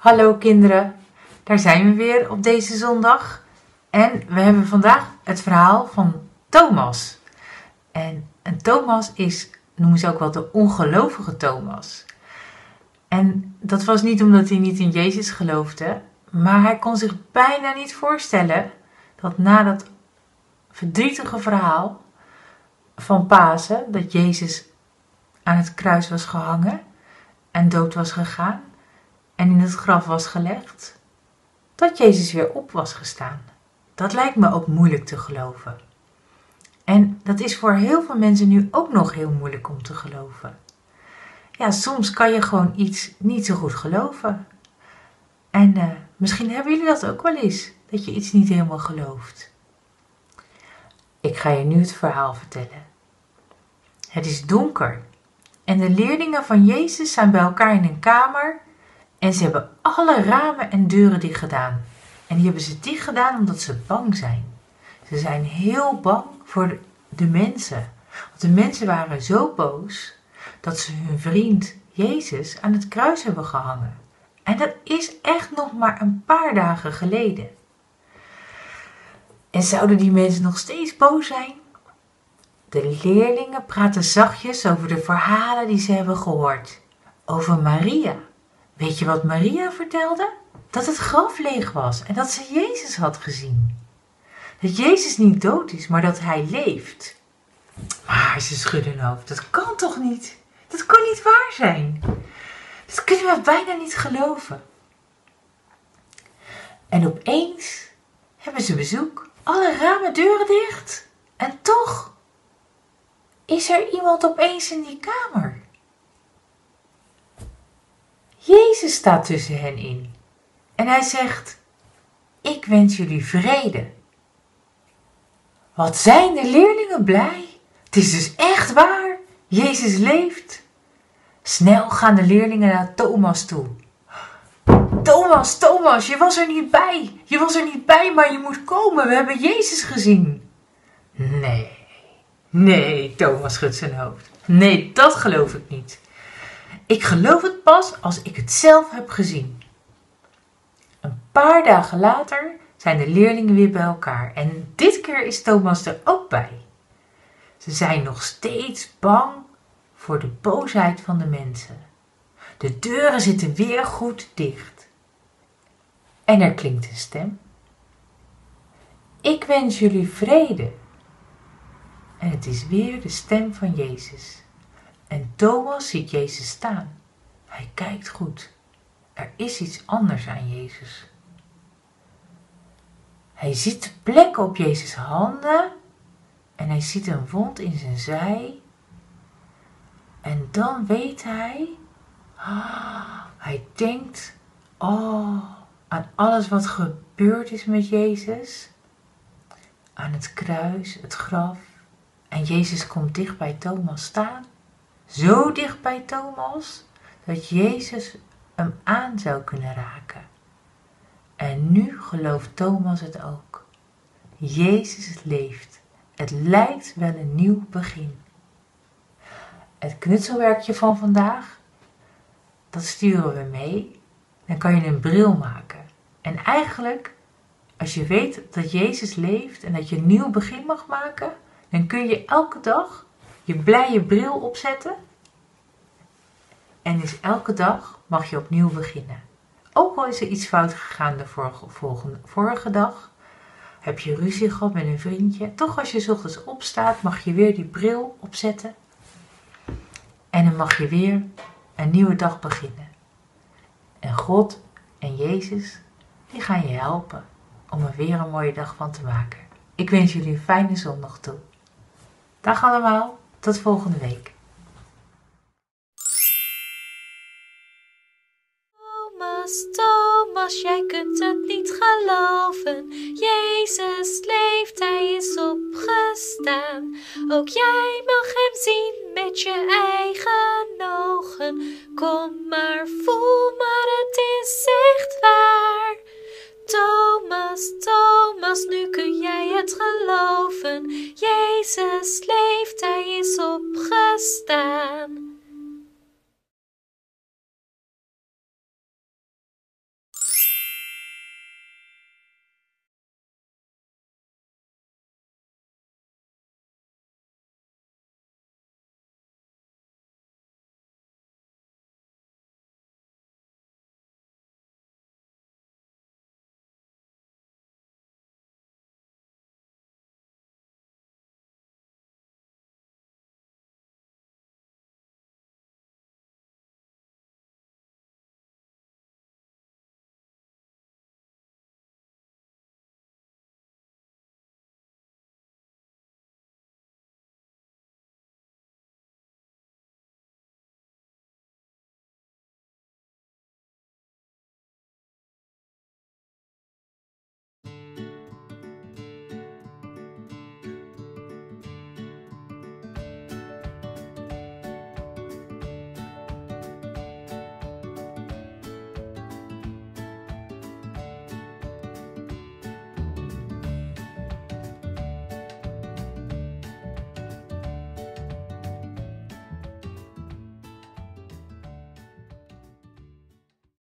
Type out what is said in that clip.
Hallo kinderen, daar zijn we weer op deze zondag. En we hebben vandaag het verhaal van Thomas. En, en Thomas is, noemen ze ook wel de ongelovige Thomas. En dat was niet omdat hij niet in Jezus geloofde, maar hij kon zich bijna niet voorstellen dat na dat verdrietige verhaal van Pasen, dat Jezus aan het kruis was gehangen en dood was gegaan en in het graf was gelegd, dat Jezus weer op was gestaan. Dat lijkt me ook moeilijk te geloven. En dat is voor heel veel mensen nu ook nog heel moeilijk om te geloven. Ja, soms kan je gewoon iets niet zo goed geloven. En uh, misschien hebben jullie dat ook wel eens, dat je iets niet helemaal gelooft. Ik ga je nu het verhaal vertellen. Het is donker en de leerlingen van Jezus zijn bij elkaar in een kamer en ze hebben alle ramen en deuren dicht gedaan. En die hebben ze dicht gedaan omdat ze bang zijn. Ze zijn heel bang voor de mensen. Want de mensen waren zo boos dat ze hun vriend Jezus aan het kruis hebben gehangen. En dat is echt nog maar een paar dagen geleden. En zouden die mensen nog steeds boos zijn? De leerlingen praten zachtjes over de verhalen die ze hebben gehoord. Over Maria. Weet je wat Maria vertelde? Dat het graf leeg was en dat ze Jezus had gezien. Dat Jezus niet dood is, maar dat hij leeft. Maar ze schudden hun hoofd. Dat kan toch niet? Dat kan niet waar zijn. Dat kunnen we bijna niet geloven. En opeens hebben ze bezoek. Alle ramen deuren dicht. En toch is er iemand opeens in die kamer. Jezus staat tussen hen in. En hij zegt: Ik wens jullie vrede. Wat zijn de leerlingen blij? Het is dus echt waar. Jezus leeft. Snel gaan de leerlingen naar Thomas toe. Thomas, Thomas, je was er niet bij. Je was er niet bij, maar je moet komen. We hebben Jezus gezien. Nee, nee, Thomas schudt zijn hoofd. Nee, dat geloof ik niet. Ik geloof het pas als ik het zelf heb gezien. Een paar dagen later zijn de leerlingen weer bij elkaar en dit keer is Thomas er ook bij. Ze zijn nog steeds bang voor de boosheid van de mensen. De deuren zitten weer goed dicht. En er klinkt een stem. Ik wens jullie vrede. En het is weer de stem van Jezus. En Thomas ziet Jezus staan. Hij kijkt goed. Er is iets anders aan Jezus. Hij ziet de plekken op Jezus' handen en hij ziet een wond in zijn zij. En dan weet hij, ah, hij denkt, oh, aan alles wat gebeurd is met Jezus. Aan het kruis, het graf. En Jezus komt dicht bij Thomas staan. Zo dicht bij Thomas dat Jezus hem aan zou kunnen raken. En nu gelooft Thomas het ook. Jezus leeft. Het lijkt wel een nieuw begin. Het knutselwerkje van vandaag, dat sturen we mee. Dan kan je een bril maken. En eigenlijk, als je weet dat Jezus leeft en dat je een nieuw begin mag maken, dan kun je elke dag je blije bril opzetten. En is elke dag mag je opnieuw beginnen. Ook al is er iets fout gegaan de vorige, vorige dag, heb je ruzie gehad met een vriendje, toch als je ochtends opstaat mag je weer die bril opzetten. En dan mag je weer een nieuwe dag beginnen. En God en Jezus, die gaan je helpen om er weer een mooie dag van te maken. Ik wens jullie een fijne zondag toe. Dag allemaal, tot volgende week. Thomas, Thomas, jij kunt het niet geloven. Jezus leeft, hij is opgestaan. Ook jij mag hem zien met je eigen ogen. Kom maar, voel maar, het is echt waar. Thomas, Thomas, nu kun jij het geloven. Jezus leeft, hij is opgestaan.